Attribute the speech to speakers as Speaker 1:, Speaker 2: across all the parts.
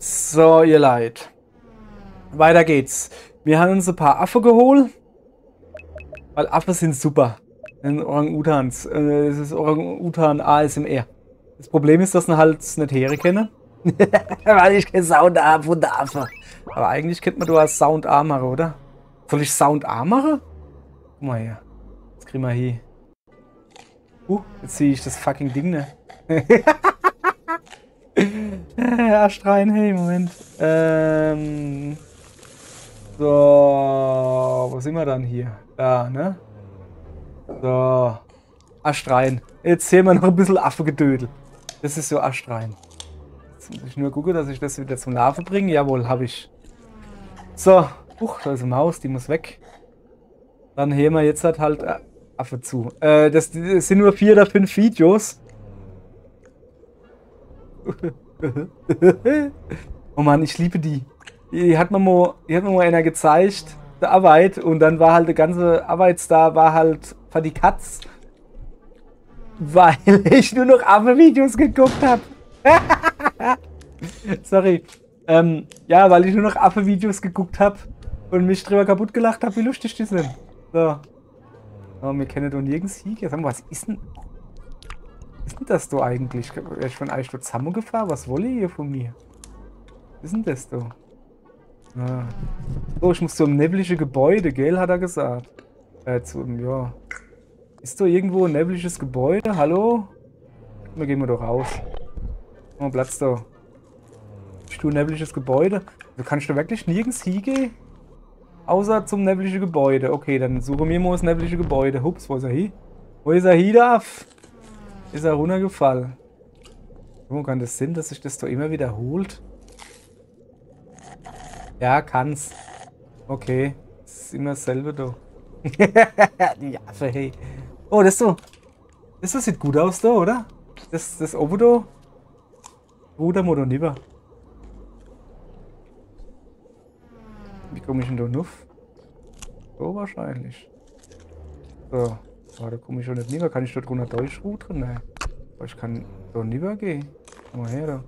Speaker 1: So, ihr Leid. Weiter geht's. Wir haben uns ein paar Affe geholt. Weil Affe sind super. Orang-Utans. Äh, das ist Orang-Utan ASMR. Das Problem ist, dass man halt nicht Heere kenne. weil ich kein Soundarm von der Affe. Aber eigentlich kennt man du als Soundarm machen, oder? Soll ich Soundarm machen? Guck mal her. Jetzt kriegen wir hier. Uh, jetzt sehe ich das fucking Ding, ne? Arsch rein, hey, Moment. Ähm. So, wo sind wir dann hier? Da, ne? So. Astrein. Jetzt sehen wir noch ein bisschen Affengedödel. Das ist so astrein. Jetzt muss ich nur gucken, dass ich das wieder zum Larve bringe. Jawohl, habe ich. So. Huch, da ist eine Maus, die muss weg. Dann heben wir jetzt halt, halt Affe zu. Äh, das, das sind nur vier oder fünf Videos. oh Mann, ich liebe die. Die hat mir mal, die hat mir mal einer gezeigt, der Arbeit, und dann war halt der ganze Arbeitsstar war halt für die Katz. Weil ich nur noch Affe-Videos geguckt habe. Sorry. Ähm, ja, weil ich nur noch Affe-Videos geguckt habe und mich drüber kaputt gelacht habe, wie lustig die sind. So. Oh, wir kennen doch nirgends hier. Sag mal, was ist denn ist denn das da eigentlich? Ich von euch dort zusammengefahren? Was wolle ihr von mir? Was ist denn das da? Ah. Oh, ich muss zum neblige Gebäude, gell, hat er gesagt. Äh, zum, ja. Ist da irgendwo ein nebliges Gebäude? Hallo? Na, gehen wir doch raus. Oh, Platz da. Du ein nebliges Gebäude? Du kannst da wirklich nirgends hingehen? Außer zum neblige Gebäude. Okay, dann suchen wir mal das neblige Gebäude. Hups, wo ist er hier? Wo ist er hier, darf? Ist er runtergefallen. Wo kann das sein, dass sich das doch immer wiederholt? Ja, kann's. Okay. Das ist immer dasselbe da. Die Affe, hey. Oh, das so. Das so sieht gut aus da, oder? Das, das oben da. Bruder oder lieber. Wie komme ich denn da nuff? So wahrscheinlich. So. Da komme ich schon nicht lieber. Kann ich dort runter durchrouten? Nein. Aber ich kann da lieber gehen. Komm mal her da.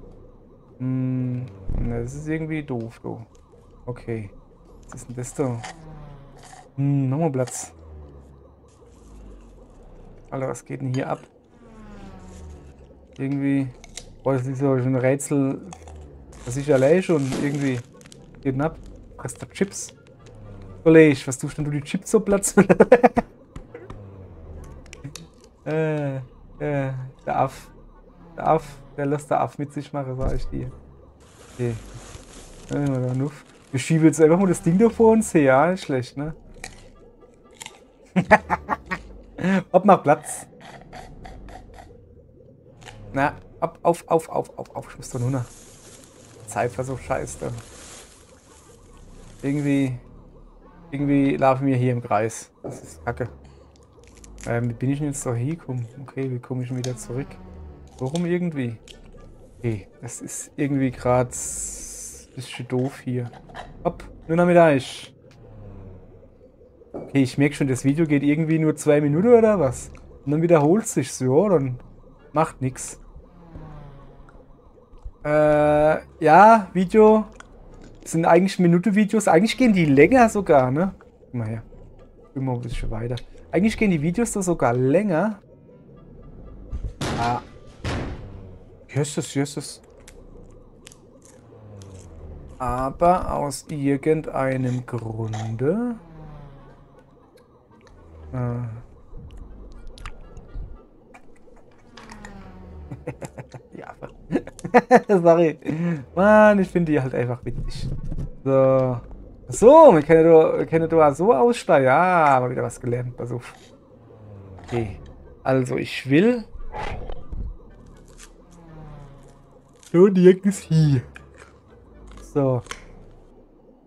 Speaker 1: Hm, das ist irgendwie doof, du. Okay. Was ist denn das da? Hm, nochmal Platz. Alter, was geht denn hier ab? Irgendwie. Boah, das ist so ein Rätsel. Das ist allein schon irgendwie. Geht denn ab? Fresst da Chips? Kollege, was tust denn du die Chips so Platz? Äh, äh, der Aff. Der Aff, der lässt der Aff mit sich machen, sag ich dir. Okay. Äh, Wir schieben jetzt einfach mal das Ding da vor uns her, ja, nicht schlecht, ne? Ob mal Platz. Na, ab, auf, auf, auf, auf, auf, ich muss doch nur noch. Zeit war so scheiße. Irgendwie, irgendwie laufen wir hier im Kreis. Das ist kacke. Ähm, wie bin ich denn jetzt da hingekommen? Okay, wie komme ich wieder zurück? Warum irgendwie? Okay, das ist irgendwie gerade ein bisschen doof hier. Hopp, nur noch mit euch. Okay, ich merke schon, das Video geht irgendwie nur zwei Minuten oder was? Und dann wiederholt sich so, dann macht nichts. Äh, ja, Video sind eigentlich Minute-Videos. Eigentlich gehen die länger sogar, ne? Guck mal her. Immer ein bisschen weiter. Eigentlich gehen die Videos da sogar länger. Ah. Jesus, Jesus. Aber aus irgendeinem Grunde... Äh. ja. Sorry. Mann, ich finde die halt einfach witzig. So. So, wir können können da so aussteigen. Ja, aber wieder was gelernt. Pass auf. Okay. Also, ich will... So, nirgends hier. So.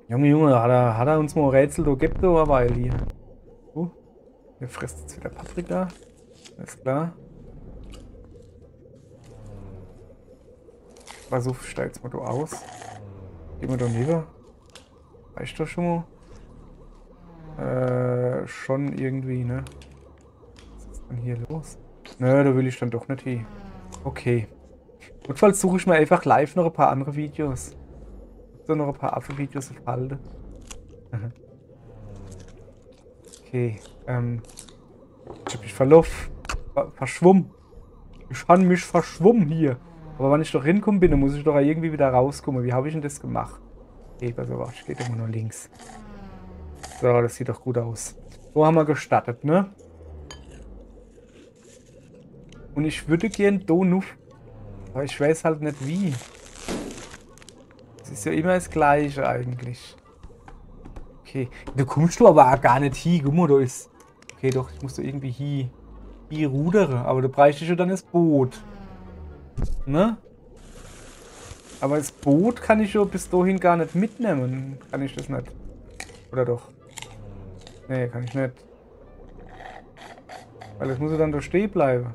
Speaker 1: Junge, Junge, hat er, hat er uns mal ein Rätsel da gibt, da weil hier. Uh, wir fressen jetzt wieder Paprika. Alles klar. Pass auf, steigt's mal da aus. Gehen wir da lieber. Reicht doch schon mal. Äh, schon irgendwie, ne? Was ist denn hier los? Nö, da will ich dann doch nicht hin. Okay. Notfalls suche ich mir einfach live noch ein paar andere Videos. so noch ein paar Affe-Videos aufhalten. okay, ähm. Ich hab mich verlaufen. Ver verschwommen. Ich habe mich verschwommen hier. Aber wenn ich doch hinkommen bin, dann muss ich doch irgendwie wieder rauskommen. Wie habe ich denn das gemacht? Pass auf, ich gehe immer nur links. So, das sieht doch gut aus. So haben wir gestartet, ne? Und ich würde gern da nur... Aber ich weiß halt nicht wie. Es ist ja immer das Gleiche eigentlich. Okay, da kommst du aber auch gar nicht hin. Guck mal, da ist... Okay, doch, ich muss da irgendwie hier, hier rudere. Aber da bräuchte ich ja dann das Boot. Ne? Aber das Boot kann ich ja bis dahin gar nicht mitnehmen. Kann ich das nicht? Oder doch? Nee, kann ich nicht. Weil das muss ja dann da stehen bleiben.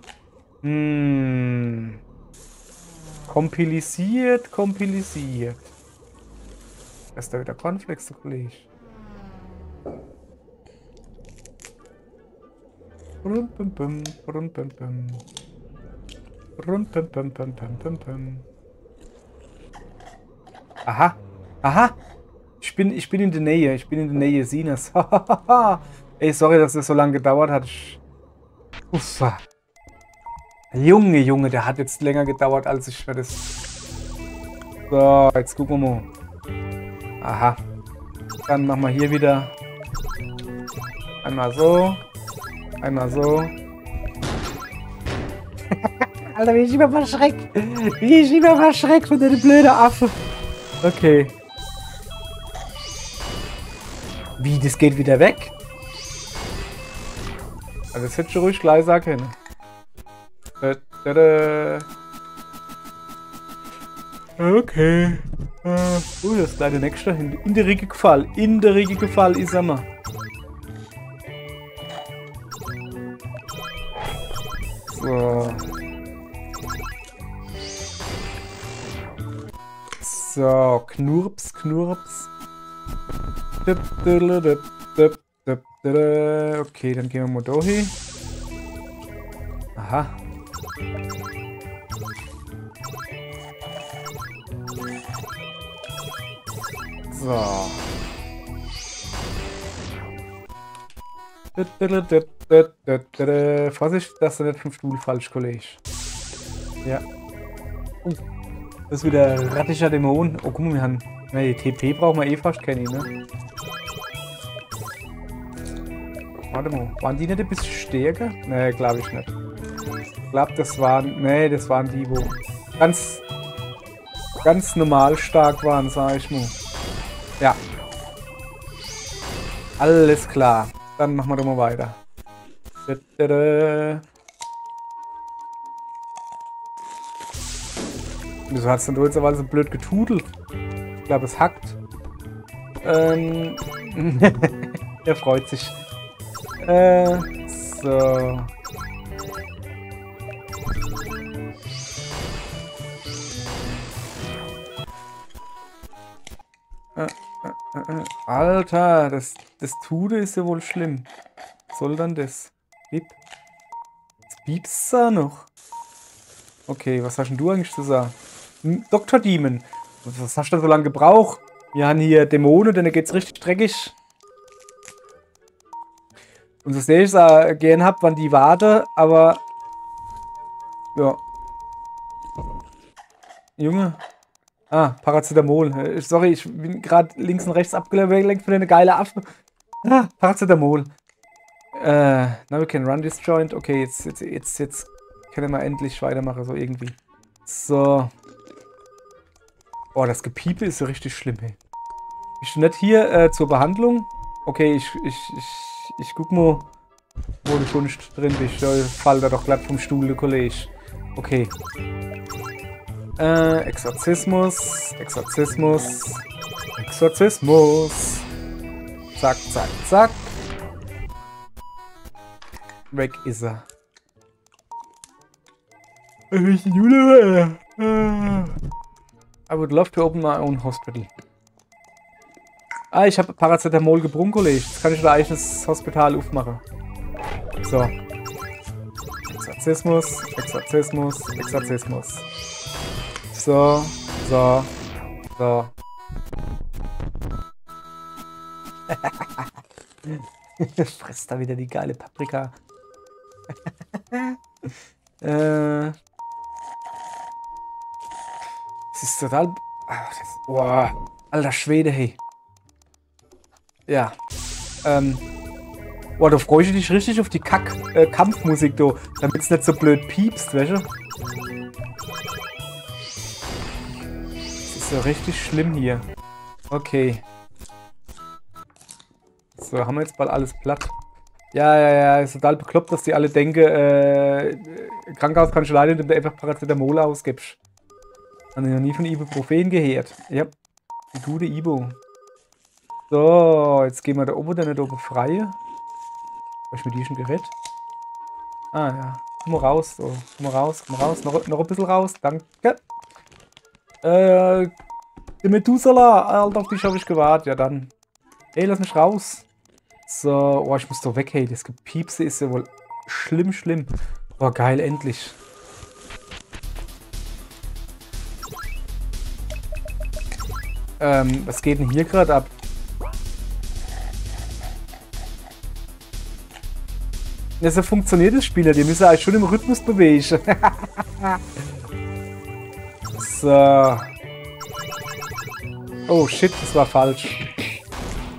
Speaker 1: Hm. Kompilisiert, kompilisiert. Das ist da wieder Cornflakes, der Kollege. Brum, bum, bum, brum, bum, bum. Brum, bum, bum, bum, bum, bum, bum. Aha. Aha. Ich bin, ich bin in der Nähe. Ich bin in der Nähe Sinas. Ey, sorry, dass das so lange gedauert hat. Ich... Uffa. Junge, Junge, der hat jetzt länger gedauert, als ich das... So, jetzt gucken wir mal. Aha. Dann machen wir hier wieder... Einmal so. Einmal so. Alter, wie ich immer verschreckt. Wie ich immer verschreckt von dem blöden Affe. Okay. Wie, das geht wieder weg? Also das hätte schon ruhig gleich sagen können. Okay. Uh, das kleine nächste in der Riege gefallen. In der Riege gefallen ist er mal. So. So, Knurps, Knurps. Okay, dann gehen wir mal da hin. Aha. So. Vorsicht, dass du nicht vom Stuhl falsch kollege. Ja. Oh, das ist wieder rattischer Dämon. Oh, guck mal, wir haben... Ne, TP brauchen wir eh fast keine, ne? Warte mal, waren die nicht ein bisschen stärker? Ne, glaube ich nicht. Ich glaube, das waren... Ne, das waren die, wo ganz... Ganz normal stark waren, sag ich mal. Ja. Alles klar. Dann machen wir doch mal weiter. Wieso hat es denn durchaus so blöd getudelt? Ich glaube, es hackt. Ähm. er freut sich. Äh, so. Äh, äh, äh, Alter, das, das Tude ist ja wohl schlimm. Was soll dann das? Piep. Jetzt piepst da noch. Okay, was hast denn du eigentlich zu sagen? Dr. Demon, was hast du da so lange gebraucht? Wir haben hier Dämonen, denn da geht's richtig dreckig. Und so ich es äh, gern hab, wann die warte, aber... Ja. Junge. Ah, Paracetamol. Äh, sorry, ich bin gerade links und rechts abgelenkt von einer geile Affe. Ah, Paracetamol. Äh, now we can run this joint. Okay, jetzt, jetzt, jetzt, jetzt können wir endlich weitermachen, so irgendwie. So. Oh, das Gepiepe ist so richtig schlimm, hey. Bist du nicht hier äh, zur Behandlung? Okay, ich, ich, ich, ich guck mal, wo du schon drin bist. Da fall da doch glatt vom Stuhl, der Kollege. Okay. Äh, Exorzismus, Exorzismus, Exorzismus. Zack, zack, zack. Weg ist er. I would love to open my own hospital. Ah, ich habe Paracetamol gebrunkolegt. Jetzt kann ich eigentlich das Hospital aufmachen. So. Exorzismus, Exorzismus, Exorzismus. So, so, so, Fresst da wieder die geile Paprika. äh. Es ist total. Boah, alter Schwede, hey. Ja. Ähm. Boah, da freue ich dich richtig auf die Kack-Kampfmusik, äh, damit es nicht so blöd piepst, weißt du? Das ist so richtig schlimm hier. Okay. So, haben wir jetzt bald alles platt. Ja, ja, ja, ist total bekloppt, dass die alle denken, äh, Krankenhaus kannst du leider nicht, wenn du einfach Paracetamol ausgibst. Habe ich noch nie von Ibuprofen gehört. Ja, die gute Ibo. So, jetzt gehen wir da oben dann nicht oben frei. Was mit diesem Gerät? Ah ja, komm mal raus, so. Komm mal raus, komm mal raus, noch, noch ein bisschen raus, danke. Äh, die Methuselah, Alter, auf dich habe ich gewartet, ja dann. Ey, lass mich raus. So, oh, ich muss doch weg, hey, das Gepiepse ist ja wohl schlimm, schlimm. Boah, geil, endlich. Ähm, was geht denn hier gerade ab? Ja, so funktioniert das Spiel ja. Die müssen halt schon im Rhythmus bewegen. so. Oh shit, das war falsch.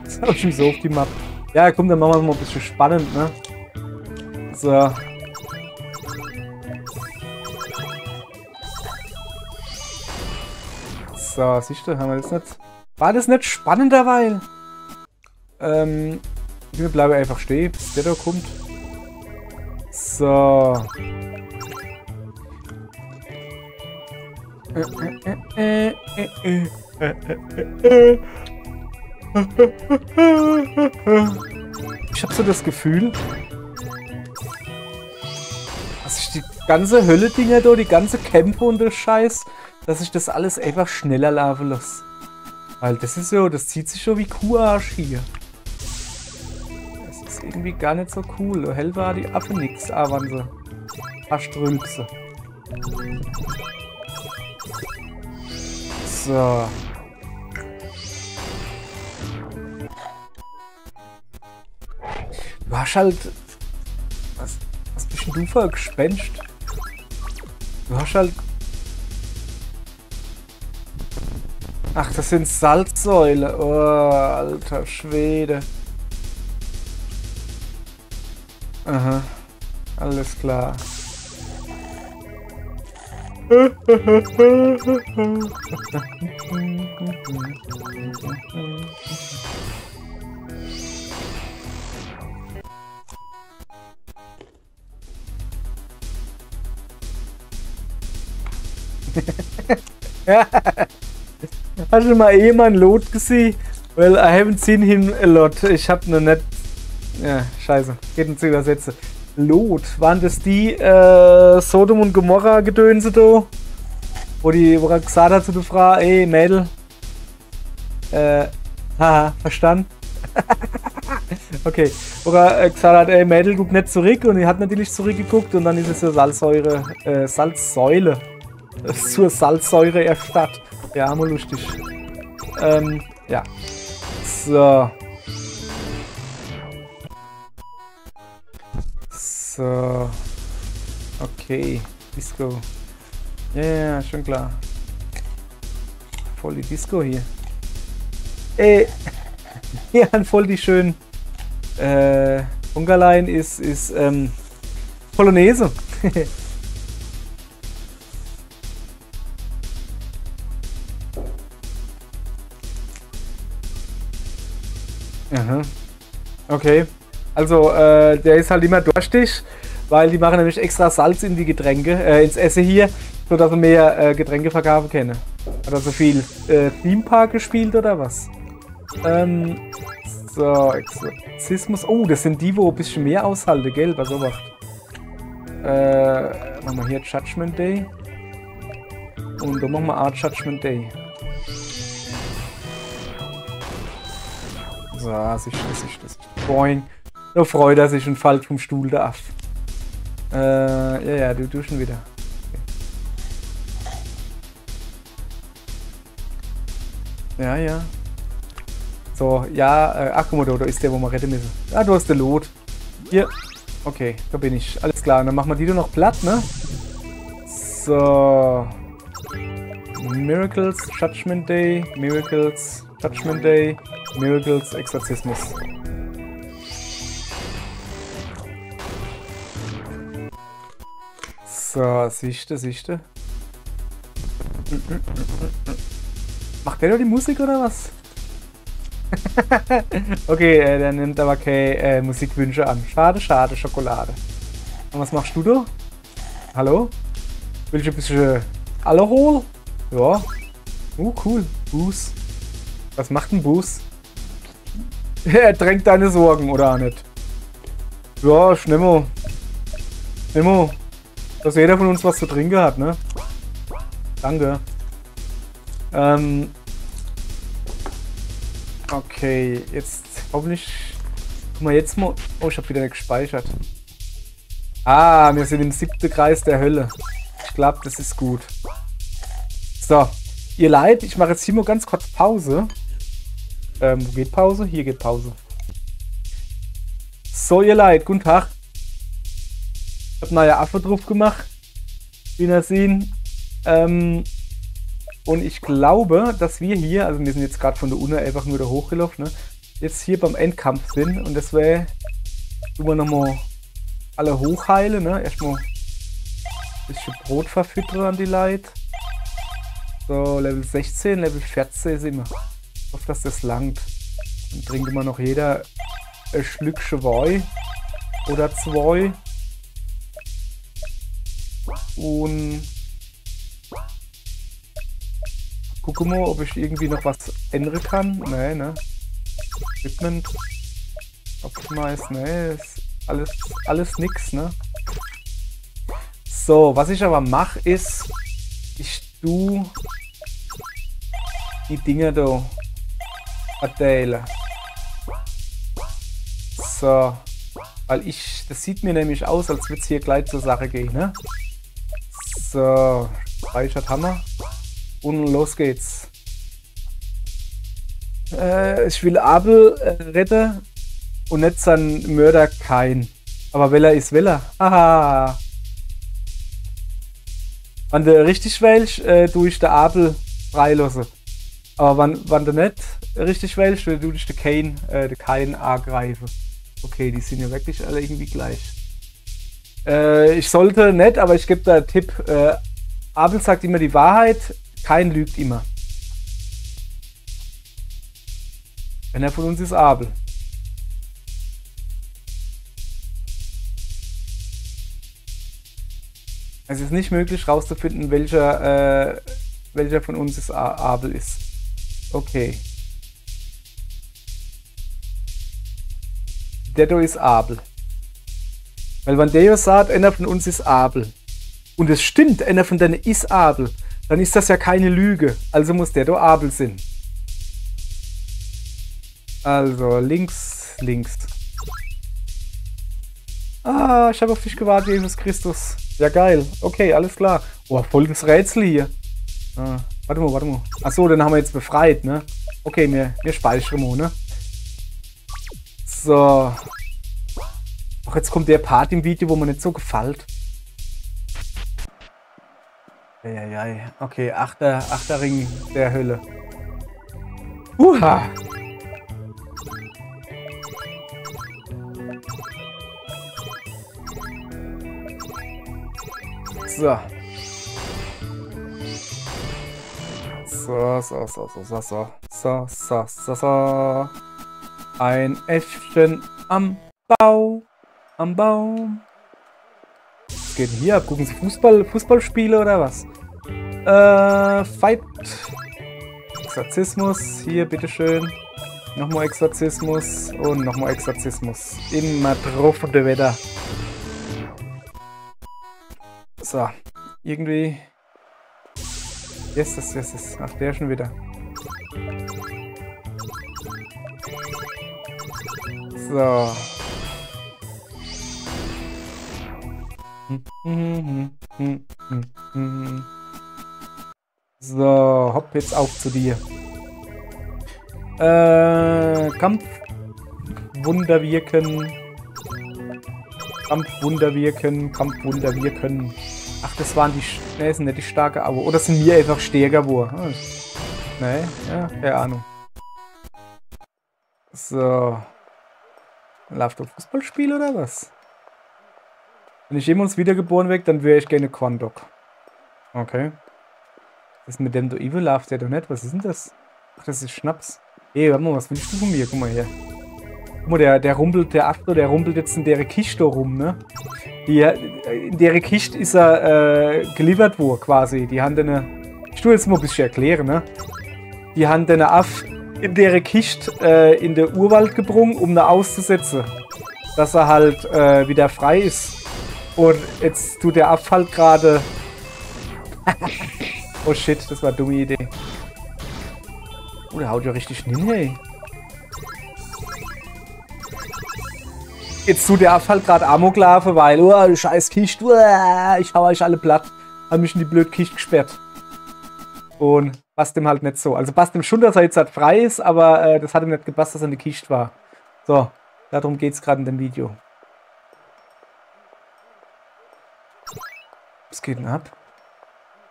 Speaker 1: Das habe ich mich so auf die Map. Ja, komm, dann machen wir mal ein bisschen spannend, ne? So. So, siehst du, haben wir das nicht... War das nicht spannend derweil? Ähm, wir bleiben einfach stehen, bis der da kommt. So. Ich habe so das Gefühl, dass ich die ganze Hölle-Dinger da, die ganze Kämpfe und das Scheiß, dass ich das alles einfach schneller laufen lasse. Weil das ist so, das zieht sich schon wie Kuharsch hier irgendwie gar nicht so cool. Hell war die Affe nix, aber sie Astrülpse. So. Du hast halt... Was, was bist denn du für ein Gespenst? Du hast halt... Ach, das sind Salzsäule. Oh, alter Schwede. Aha. Alles klar. Hast du mal jemand Lot gesehen? Well, I haven't seen him a lot. Ich hab noch nicht ja, scheiße. Geht nicht zu übersetzen. Lot. Waren das die äh, Sodom und Gomorra Gedönse da? Wo, die, wo er gesagt hat zu der Frau, ey Mädel. Äh, haha, verstanden? okay. Wo er äh, gesagt hat, ey Mädel, guck nicht zurück. Und die hat natürlich zurückgeguckt und dann ist es eine Salzsäure, äh, Salzsäule. Zur Salzsäure erstatt. Ja, mal lustig. Ähm, ja. So. So. Okay. Disco. Ja, ja, ja, schon klar. Voll die Disco hier. Ey. Hier ja, voll die schönen. Äh. Ungarlein ist, ist, ähm. Polonaise. Aha. Okay. Also, äh, der ist halt immer durstig, weil die machen nämlich extra Salz in die Getränke, äh, ins Essen hier, sodass wir mehr äh, Getränke verkaufen können. Hat er so viel äh, Theme Park gespielt oder was? Ähm, so, Exorzismus. Oh, das sind die, wo ein bisschen mehr aushalten, gell? Was so macht. Äh, machen wir hier Judgment Day. Und dann machen wir Art Judgment Day. So, ist das, das. Boing. Da freut er sich und fällt vom Stuhl darf. Äh, ja, ja, du duschen wieder. Okay. Ja, ja. So, ja, äh, Akkumodo, da ist der, wo wir retten müssen. Ja, du hast den Lot. Hier. Okay, da bin ich. Alles klar, dann machen wir die doch noch platt, ne? So. Miracles, Judgment Day, Miracles, Judgment Day, Miracles, Exorzismus. So, siehste, siehste. Macht der doch die Musik oder was? okay, äh, der nimmt aber keine äh, Musikwünsche an. Schade, schade, Schokolade. Und was machst du da? Hallo? Willst du ein bisschen Alkohol? Ja. Oh, cool. Boos. Was macht ein Boos? er drängt deine Sorgen, oder nicht? Ja, Schnimmo. Schnimmo. Dass jeder von uns was zu trinken hat, ne? Danke. Ähm. Okay, jetzt hoffentlich... Guck mal, jetzt mal... Oh, ich hab wieder gespeichert. Ah, wir sind im siebten Kreis der Hölle. Ich glaube, das ist gut. So, ihr Leid, ich mache jetzt hier mal ganz kurz Pause. Ähm, wo geht Pause? Hier geht Pause. So, ihr Leid, guten Tag. Ich habe neue Affe drauf gemacht. Wie ihr sehen. Ähm, und ich glaube, dass wir hier, also wir sind jetzt gerade von der Uni einfach nur da hochgelaufen, ne? jetzt hier beim Endkampf sind. Und das wäre, tun wir nochmal alle hochheilen. Ne? Erstmal ein bisschen Brot verfüttern an die Leute. So, Level 16, Level 14 sind wir. Ich dass das langt. Dann trinken wir noch jeder ein Schlückchen Wein. Oder zwei. Und gucke mal, ob ich irgendwie noch was ändern kann. Nee, ne? Equipment. Optimize, ne? Ist alles, alles nix, ne? So, was ich aber mache, ist, ich tu die Dinge da verteilen. So. Weil ich, das sieht mir nämlich aus, als würde es hier gleich zur Sache gehen, ne? So, speichert Hammer. Und los geht's. Äh, ich will Abel äh, retten und nicht sein Mörder kein. Aber Weller ist Weller. Haha. Wenn du richtig wählst, äh, tue ich den Abel freilassen. Aber wenn, wenn du nicht richtig wählst, tue ich den Kane, äh, den Kane angreifen. Okay, die sind ja wirklich alle irgendwie gleich. Äh, ich sollte nicht, aber ich gebe da einen Tipp. Äh, Abel sagt immer die Wahrheit, kein lügt immer. Wenn er von uns ist Abel. Es ist nicht möglich herauszufinden, welcher, äh, welcher von uns ist Abel ist. Okay. Der ist Abel. Weil wenn der sagt, einer von uns ist Abel, und es stimmt, einer von denen ist Abel, dann ist das ja keine Lüge. Also muss der da Abel sein. Also, links, links. Ah, ich habe auf dich gewartet, Jesus Christus. Ja, geil. Okay, alles klar. Oh, das Rätsel hier. Ah, warte mal, warte mal. Achso, den haben wir jetzt befreit, ne? Okay, wir, wir speichern mal, ne? So. Ach, jetzt kommt der Part im Video, wo mir nicht so gefällt. Eieiei. Okay, achter, achter Ring der Hölle. Uha! So. So, so, so, so, so, so, so, so, so, so. Ein Äffchen am Bau, am Baum. Was geht denn hier ab? Gucken Sie Fußball, Fußballspiele oder was? Äh, Fight. Exorzismus, hier, bitteschön. Nochmal Exorzismus und nochmal Exorzismus. Immer drauf und Wetter. So, irgendwie... Yes, yes, yes, yes. Ach, der schon wieder. So. So, hopp jetzt auf zu dir. Äh, Kampf. Wunderwirken. Kampfwunder wirken, Kampfwunder wirken. Ach, das waren die, ne, sind nicht die starke, aber, oder sind wir einfach stärker geworden? Hm. Ne, ja, keine Ahnung. So. Läuft auf Fußballspiel oder was? Wenn ich jemals wiedergeboren weg, dann wäre ich gerne Quandok. Okay. Das mit dem du Evil läuft der doch nicht. Was ist denn das? Ach, das ist Schnaps. Ey, warte mal, was willst du von mir? Guck mal her. Guck mal, der, der rumpelt, der After, der rumpelt jetzt in der Kiste rum, ne? Die, in der Kiste ist er äh, geliefert worden, quasi. Die haben eine. Ich tue jetzt mal ein bisschen erklären, ne? Die haben eine Aff in der Kiste äh, in den Urwald gebrungen, um ihn auszusetzen. Dass er halt äh, wieder frei ist. Und jetzt tut der Aff halt gerade. oh shit, das war eine dumme Idee. Oh, der haut ja richtig hin, hey. Jetzt tut der Abfall gerade Amoklave, weil, oh, scheiß Kiste, oh, ich hau euch alle platt. Haben mich in die blöde Kiste gesperrt. Und passt dem halt nicht so. Also passt dem schon, dass er jetzt halt frei ist, aber äh, das hat ihm nicht gepasst, dass er in der Kiste war. So, darum geht es gerade in dem Video. Was geht denn ab?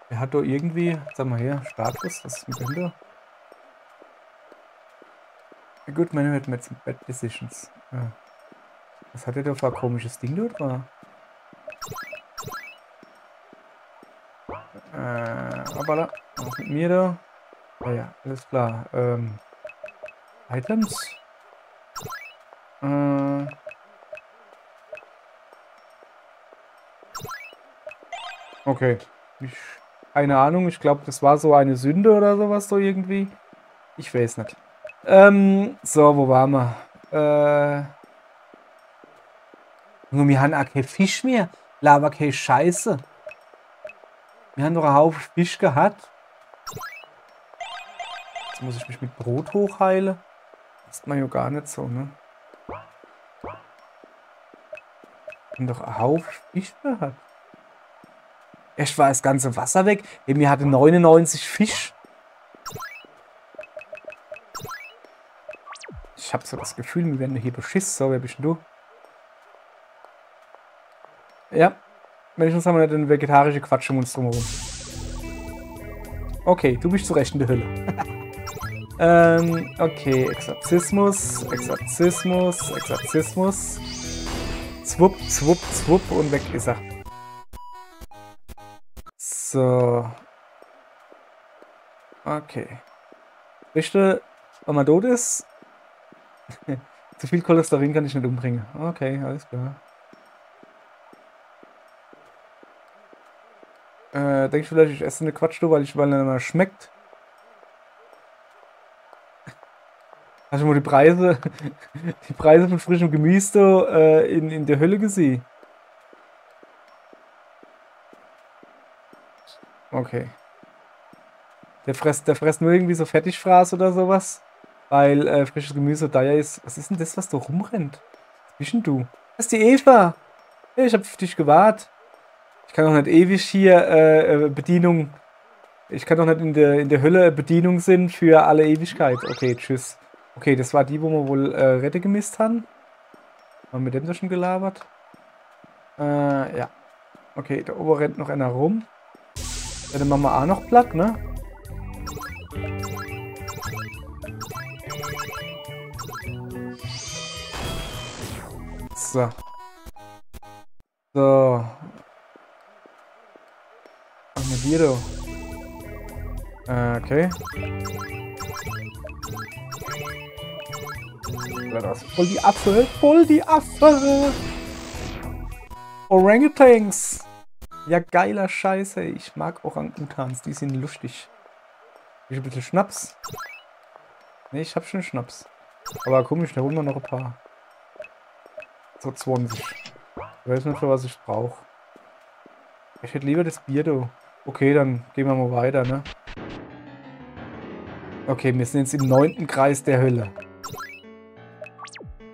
Speaker 1: Er hat doch irgendwie, sag mal her, Status, was ist mit dem da? Good Management Bad Decisions. Ja. Was hat der da für ein komisches Ding dort war? Äh, hoppala. Was mit mir da? Ah ja, alles klar. Ähm, Items? Äh, okay. Ich, keine Ahnung, ich glaube, das war so eine Sünde oder sowas so irgendwie. Ich weiß nicht. Ähm, so, wo waren wir? Äh, nur wir haben auch keinen Fisch mehr. Lava keine Scheiße. Wir haben noch einen Haufen Fisch gehabt. Jetzt muss ich mich mit Brot hochheilen. Ist man ja gar nicht so, ne? Wir haben doch einen Haufen Fisch gehabt. Erst war das ganze Wasser weg. Wir hatten 99 Fisch. Ich habe so das Gefühl, wir werden hier beschissen. So, wer bist du? Ja. Wenigstens haben wir nicht den vegetarische Quatsch um uns drumherum. Okay, du bist zu Recht in der Hülle. ähm, okay, Exorzismus, Exorzismus, Exorzismus. Zwupp, zwupp, zwupp und weg ist er. So. Okay. Richte, wenn man tot ist. Zu viel Cholesterin kann ich nicht umbringen. Okay, alles klar. Äh, denkst du vielleicht, ich esse eine Quatschstube, weil ich weil er mal schmeckt? Hast du mal die Preise, die Preise von frischem Gemüse äh, in, in der Hölle gesehen? Okay. Der fresst, der fresst nur irgendwie so Fertigfraß oder sowas. Weil äh, frisches Gemüse da ja ist. Was ist denn das, was da rumrennt? Denn du? Das ist die Eva. Ich hab auf dich gewartet. Ich kann doch nicht ewig hier äh, äh, Bedienung. Ich kann doch nicht in der, in der Hölle Bedienung sind für alle Ewigkeit. Okay, tschüss. Okay, das war die, wo wir wohl äh, Rette gemisst haben. Haben wir mit dem da schon gelabert? Äh, ja. Okay, da oben rennt noch einer rum. Ja, dann machen wir auch noch platt, ne? So. So, du? Äh, okay. Das voll die Affe, voll die Affe. Orangutans. Ja, geiler Scheiße. Ich mag Orangutans, die sind lustig. Ich ein bisschen Schnaps. Ne, ich hab schon Schnaps. Aber komisch, da holen wir noch ein paar. So 20. Ich weiß nicht, für was ich brauche. Ich hätte lieber das Bier, du. Okay, dann gehen wir mal weiter, ne? Okay, wir sind jetzt im neunten Kreis der Hölle.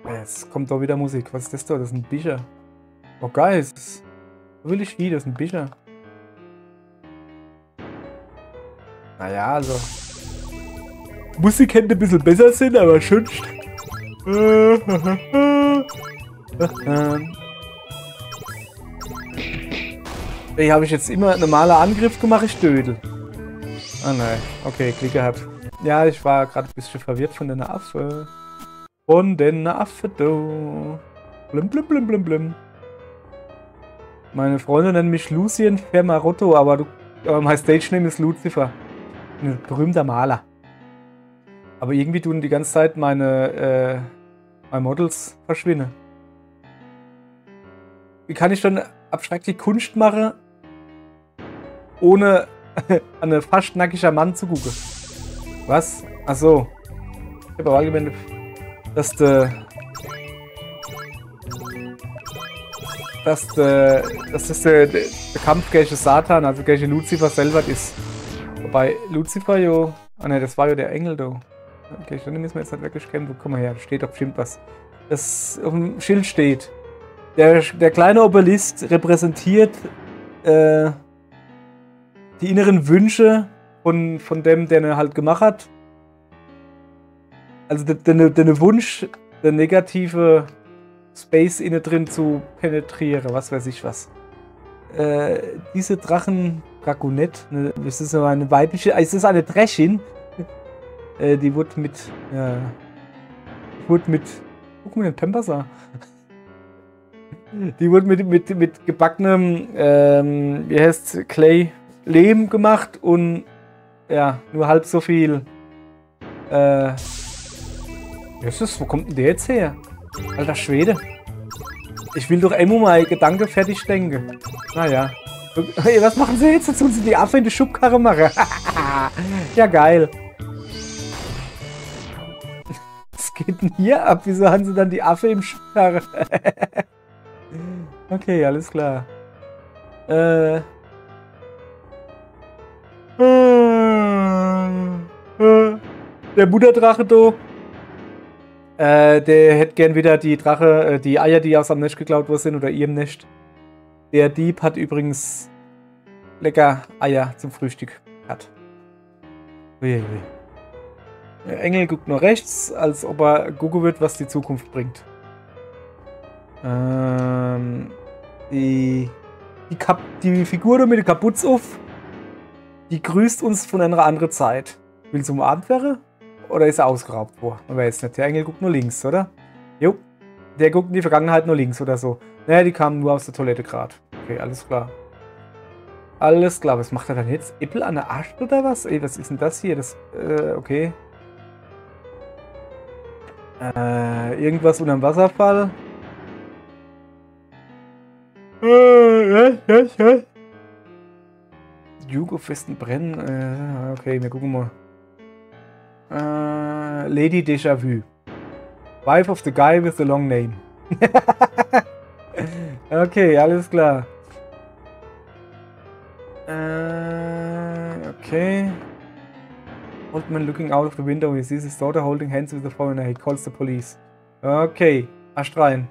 Speaker 1: Jetzt kommt doch wieder Musik. Was ist das da? Das ist ein Bischer. Oh geil, das ist... will ich wie, das ist ein Bischer. Naja, also... Musik hätte ein bisschen besser sind, aber schön. Hey, habe ich jetzt immer normaler Angriff gemacht, ich dödel. Ah nein, okay, Klick gehabt. Ja, ich war gerade ein bisschen verwirrt von der Affe. Von den Affe, du. Blim, blim, blim, blim, blim. Meine Freunde nennen mich Lucien Fermarotto, aber du, äh, mein Stage-Name ist Lucifer. Ein berühmter Maler. Aber irgendwie tun die ganze Zeit meine, äh, meine Models verschwinden. Wie kann ich dann abstrakte Kunst machen, ohne an einen fast nackiger Mann zu gucken? Was? Achso. Ich habe aber allgemein, dass der dass, der, dass das der, der, Kampf gegen Satan, also gegen Lucifer selber ist. Wobei Lucifer jo. Ah ne, das war ja der Engel da. Okay, dann müssen wir jetzt nicht wirklich kämpfen. Komm mal her, da steht doch bestimmt was. Das auf dem Schild steht. Der, der kleine Obelisk repräsentiert äh, die inneren Wünsche von, von dem, der er halt gemacht hat. Also der, Wunsch, der negative Space innen drin zu penetrieren, was weiß ich was. Äh, diese Drachen Dragonett, ne, ist das eine weibliche, ist das eine Drechin? äh, die wurde mit, ja, wurde mit, guck mal den Pampers Die wurde mit, mit, mit gebackenem, ähm, wie heißt Clay, Lehm gemacht und ja, nur halb so viel. Äh, das? Wo kommt denn der jetzt her? Alter Schwede. Ich will doch immer mal Gedanke fertig denken. Naja. Hey, was machen sie jetzt? Jetzt tun sie die Affe in die Schubkarre machen. ja, geil. Was geht denn hier ab? Wieso haben sie dann die Affe im Schubkarre? okay, alles klar. Äh. Der Mutterdrache, do. Äh, der hätte gern wieder die Drache, äh, die Eier, die aus am Nest geklaut worden sind oder ihrem Nest. Der Dieb hat übrigens lecker Eier zum Frühstück gehabt. Der Engel guckt nur rechts, als ob er gucken wird, was die Zukunft bringt. Ähm, die, die, Kap die Figur mit der Kapuze auf, die grüßt uns von einer anderen Zeit. Will zum umarmt werden? Oder ist er ausgeraubt worden? Man weiß nicht. Der Engel guckt nur links, oder? Jo. Der guckt in die Vergangenheit nur links oder so. Naja, die kamen nur aus der Toilette gerade. Okay, alles klar. Alles klar. Was macht er dann jetzt? Äppel an der Arsch oder was? Ey, was ist denn das hier? Das, äh, okay. Äh, irgendwas unterm Wasserfall. Äh, ja, ja, ja. Jugo festen Brennen. Äh, okay, wir gucken mal. Äh, Lady Déjà Vu. Wife of the guy with the long name. okay, alles klar. Äh, okay. Old man looking out of the window. He sees his daughter holding hands with a foreigner. He calls the police. Okay, astrein.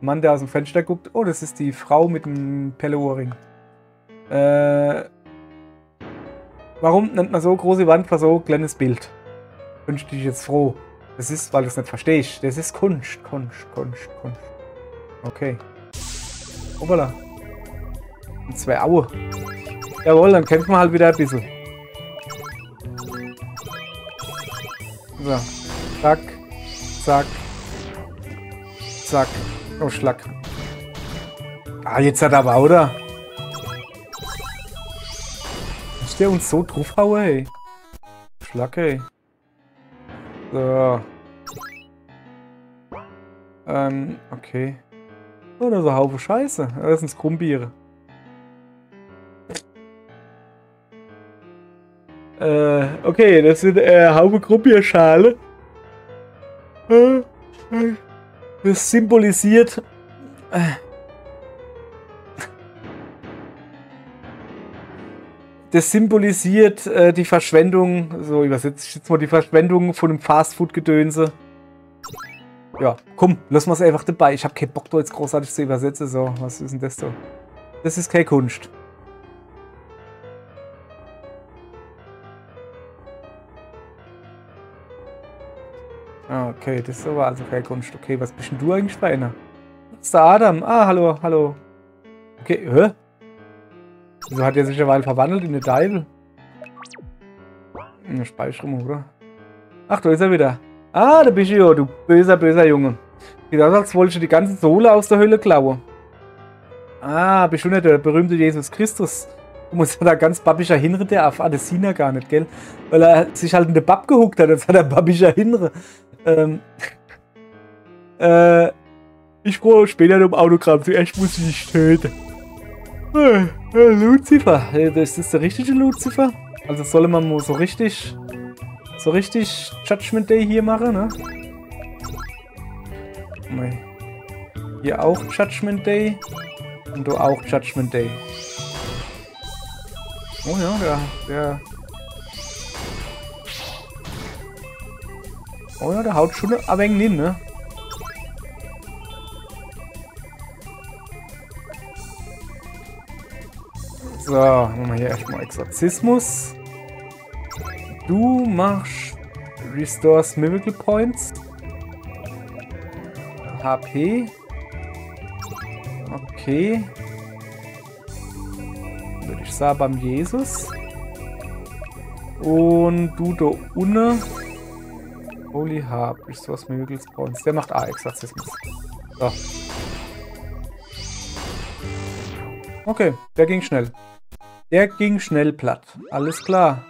Speaker 1: Mann, der aus dem Fenster guckt. Oh, das ist die Frau mit dem Pelleohrring. Äh, warum nennt man so große Wand für so kleines Bild? wünsche dich jetzt froh. Das ist, weil du es nicht verstehst. Das ist Kunst, Kunst, Kunst, Kunst. Okay. Hoppala. Und zwei Aue. Jawohl, dann kämpfen wir halt wieder ein bisschen. So. Zack. Zack. Zack. Oh, Schlag. Ah, jetzt hat er aber, oder? Ist der uns so draufhauen, ey? Schlag, ey. So. Ähm, okay. Oh, da ist ein Haufen Scheiße. Das sind Skrumbiere. Äh, okay, das sind äh, Haufen Krumbierschale. Das symbolisiert das symbolisiert äh, die Verschwendung, so übersetze ich jetzt mal die Verschwendung von einem Fastfood-Gedönse. Ja, komm, lassen wir es einfach dabei. Ich habe keinen Bock, da jetzt großartig zu übersetzen. So, was ist denn das so? Das ist keine Kunst. Ah, okay, das aber also keine Kunst. Okay, was bist denn du eigentlich für einer? Das ist der Adam. Ah, hallo, hallo. Okay, hä? Wieso hat er sich mal verwandelt in eine Deibel? Eine Speicherung, oder? Ach, da ist er wieder. Ah, da bist du ja, du böser, böser Junge. Sieht aus, als wolltest du die ganze Sohle aus der Hölle klauen. Ah, bist du nicht der berühmte Jesus Christus? Du musst ja da ganz babischer Hinre, der auf Adesina gar nicht, gell? Weil er sich halt in der Bab gehuckt hat, jetzt hat er babischer Hinre. Ähm. äh. Ich brauche später um Autogramm. Zuerst muss ich dich töten. Äh, äh, Lucifer. Das ist der richtige Lucifer. Also soll man mal so richtig. So richtig Judgment Day hier machen, ne? Hier auch Judgment Day. Und du auch Judgment Day. Oh ja, der, der... Oh ja, der haut schon ein wenig hin, ne? So, machen wir hier erstmal Exorzismus. Du machst Restores Miracle Points. HP. Okay. Würde ich sagen beim Jesus. Und du da unten. Holy Harp. Restores Miracle Points. Der macht A-Exorzismus. So. Okay, der ging schnell. Der ging schnell platt. Alles klar.